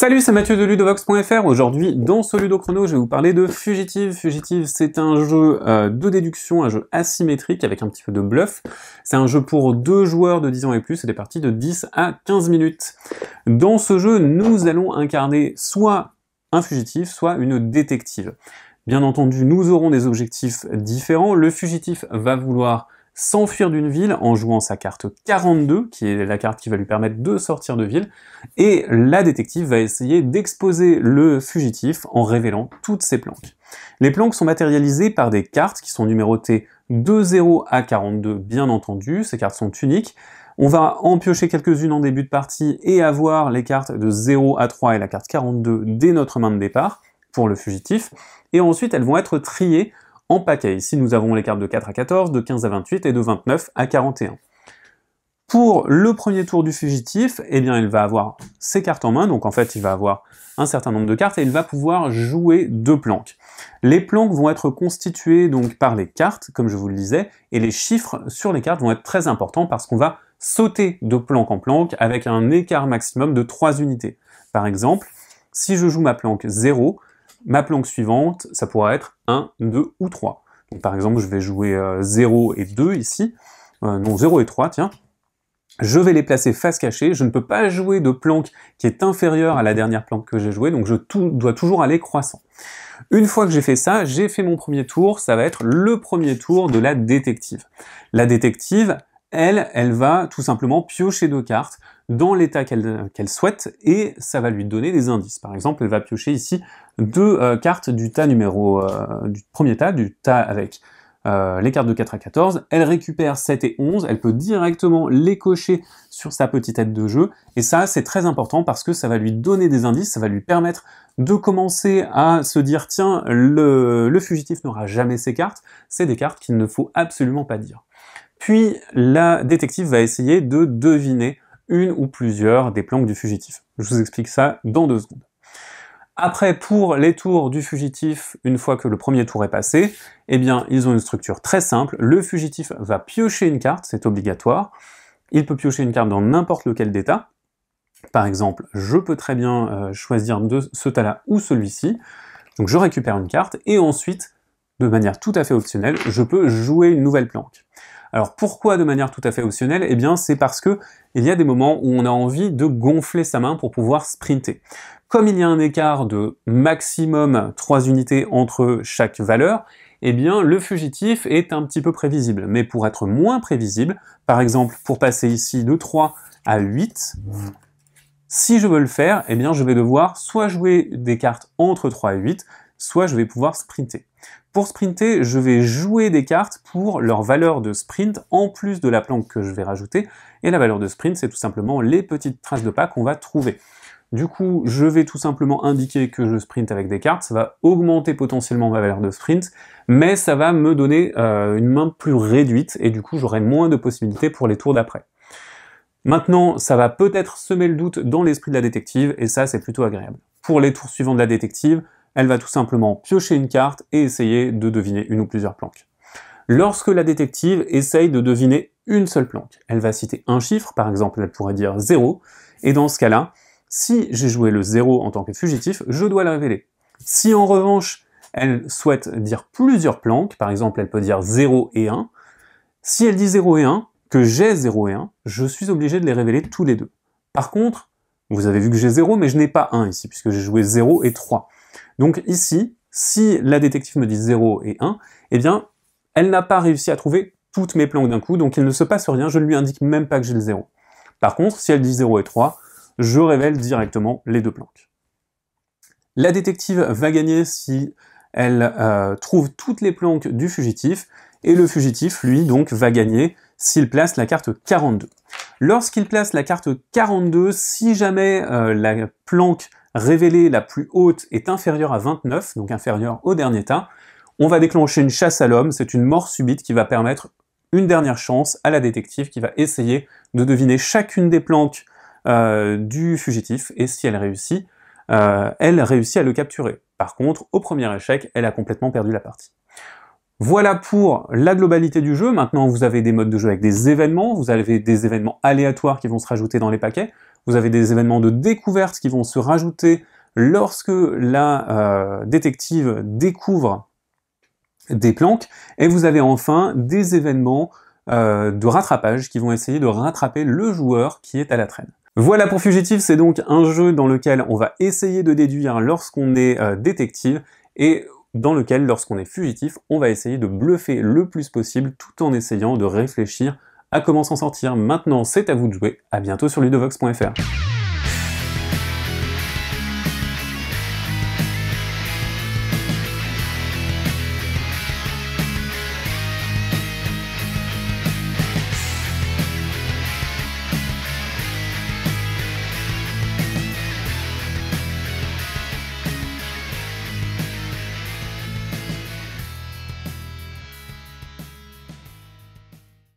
Salut, c'est Mathieu de Ludovox.fr. Aujourd'hui, dans ce Ludochrono, je vais vous parler de Fugitive. Fugitive, c'est un jeu euh, de déduction, un jeu asymétrique avec un petit peu de bluff. C'est un jeu pour deux joueurs de 10 ans et plus, et des parties de 10 à 15 minutes. Dans ce jeu, nous allons incarner soit un fugitif, soit une détective. Bien entendu, nous aurons des objectifs différents. Le fugitif va vouloir s'enfuir d'une ville en jouant sa carte 42, qui est la carte qui va lui permettre de sortir de ville, et la détective va essayer d'exposer le fugitif en révélant toutes ses planques. Les planques sont matérialisées par des cartes qui sont numérotées de 0 à 42, bien entendu, ces cartes sont uniques, on va en piocher quelques-unes en début de partie et avoir les cartes de 0 à 3 et la carte 42 dès notre main de départ pour le fugitif, et ensuite elles vont être triées en paquet. Ici, nous avons les cartes de 4 à 14, de 15 à 28 et de 29 à 41. Pour le premier tour du fugitif, eh bien, il va avoir ses cartes en main, donc en fait, il va avoir un certain nombre de cartes et il va pouvoir jouer deux planques. Les planques vont être constituées donc par les cartes, comme je vous le disais, et les chiffres sur les cartes vont être très importants parce qu'on va sauter de planque en planque avec un écart maximum de 3 unités. Par exemple, si je joue ma planque 0, Ma planque suivante, ça pourra être 1, 2 ou 3. Donc, par exemple, je vais jouer 0 euh, et 2 ici. Euh, non, 0 et 3, tiens. Je vais les placer face cachée. Je ne peux pas jouer de planque qui est inférieure à la dernière planque que j'ai jouée, donc je dois toujours aller croissant. Une fois que j'ai fait ça, j'ai fait mon premier tour, ça va être le premier tour de la détective. La détective, elle, elle va tout simplement piocher deux cartes dans l'état qu'elle souhaite et ça va lui donner des indices. Par exemple, elle va piocher ici deux euh, cartes du tas numéro euh, du premier tas, du tas avec euh, les cartes de 4 à 14, elle récupère 7 et 11, elle peut directement les cocher sur sa petite tête de jeu, et ça c'est très important parce que ça va lui donner des indices, ça va lui permettre de commencer à se dire tiens, le, le fugitif n'aura jamais ces cartes, c'est des cartes qu'il ne faut absolument pas dire. Puis la détective va essayer de deviner une ou plusieurs des planques du fugitif. Je vous explique ça dans deux secondes. Après, pour les tours du fugitif, une fois que le premier tour est passé, eh bien, ils ont une structure très simple. Le fugitif va piocher une carte, c'est obligatoire. Il peut piocher une carte dans n'importe lequel d'état. Par exemple, je peux très bien euh, choisir de ce tas-là ou celui-ci. Donc je récupère une carte, et ensuite, de manière tout à fait optionnelle, je peux jouer une nouvelle planque. Alors pourquoi de manière tout à fait optionnelle? Eh bien c'est parce que il y a des moments où on a envie de gonfler sa main pour pouvoir sprinter. Comme il y a un écart de maximum 3 unités entre chaque valeur, eh bien le fugitif est un petit peu prévisible. Mais pour être moins prévisible, par exemple pour passer ici de 3 à 8, si je veux le faire, eh bien je vais devoir soit jouer des cartes entre 3 et 8, soit je vais pouvoir sprinter. Pour sprinter, je vais jouer des cartes pour leur valeur de sprint en plus de la planque que je vais rajouter. Et la valeur de sprint, c'est tout simplement les petites traces de pas qu'on va trouver. Du coup, je vais tout simplement indiquer que je sprint avec des cartes, ça va augmenter potentiellement ma valeur de sprint, mais ça va me donner euh, une main plus réduite, et du coup j'aurai moins de possibilités pour les tours d'après. Maintenant, ça va peut-être semer le doute dans l'esprit de la détective, et ça c'est plutôt agréable. Pour les tours suivants de la détective, elle va tout simplement piocher une carte et essayer de deviner une ou plusieurs planques. Lorsque la détective essaye de deviner une seule planque, elle va citer un chiffre, par exemple elle pourrait dire 0, et dans ce cas-là, si j'ai joué le 0 en tant que fugitif, je dois le révéler. Si en revanche, elle souhaite dire plusieurs planques, par exemple elle peut dire 0 et 1, si elle dit 0 et 1, que j'ai 0 et 1, je suis obligé de les révéler tous les deux. Par contre, vous avez vu que j'ai 0, mais je n'ai pas 1 ici, puisque j'ai joué 0 et 3. Donc ici, si la détective me dit 0 et 1, eh bien, elle n'a pas réussi à trouver toutes mes planques d'un coup, donc il ne se passe rien, je ne lui indique même pas que j'ai le 0. Par contre, si elle dit 0 et 3, je révèle directement les deux planques. La détective va gagner si elle euh, trouve toutes les planques du fugitif, et le fugitif, lui, donc, va gagner s'il place la carte 42. Lorsqu'il place la carte 42, si jamais euh, la planque révélée la plus haute est inférieure à 29, donc inférieure au dernier tas, on va déclencher une chasse à l'homme, c'est une mort subite qui va permettre une dernière chance à la détective qui va essayer de deviner chacune des planques euh, du fugitif, et si elle réussit, euh, elle réussit à le capturer. Par contre, au premier échec, elle a complètement perdu la partie. Voilà pour la globalité du jeu. Maintenant, vous avez des modes de jeu avec des événements, vous avez des événements aléatoires qui vont se rajouter dans les paquets, Vous avez des événements de découverte qui vont se rajouter lorsque la euh, détective découvre des planques, et vous avez enfin des événements euh, de rattrapage qui vont essayer de rattraper le joueur qui est à la traîne. Voilà pour Fugitive, c'est donc un jeu dans lequel on va essayer de déduire lorsqu'on est euh, détective, et dans lequel, lorsqu'on est fugitif, on va essayer de bluffer le plus possible tout en essayant de réfléchir à comment s'en sortir. Maintenant, c'est à vous de jouer. À bientôt sur ludovox.fr.